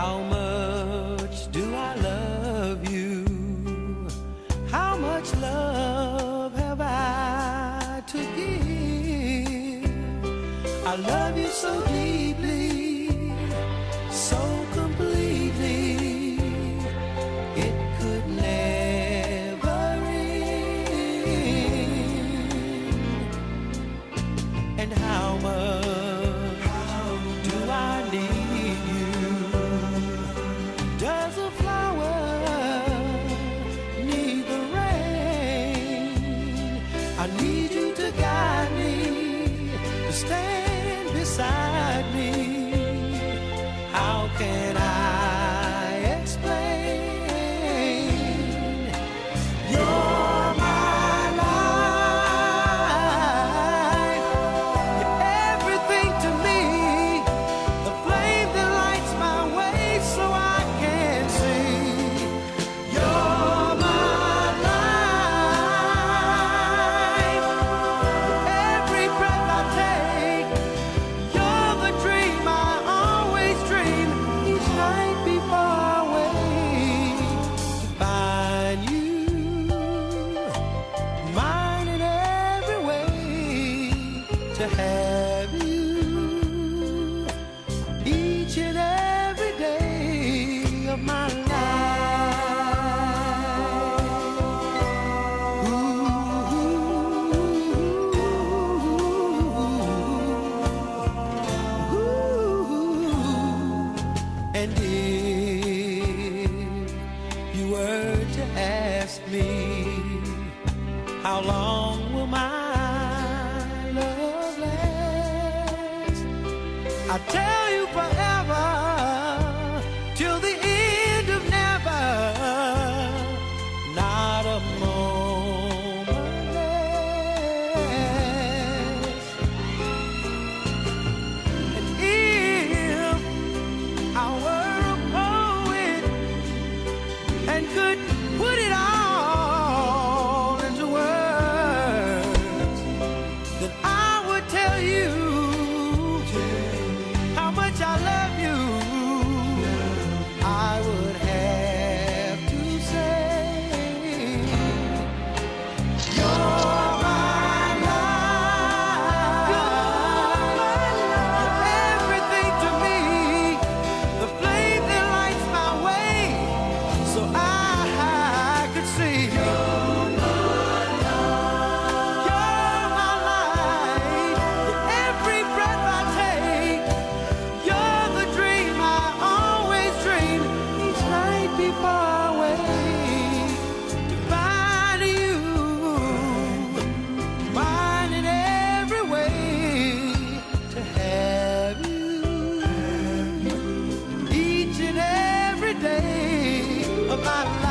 How much do I love you? How much love have I to give? I love you so deeply, so completely, it could never end. And how much? of How long will my love last? I tell keep to find you, every way to have you each and every day of my life.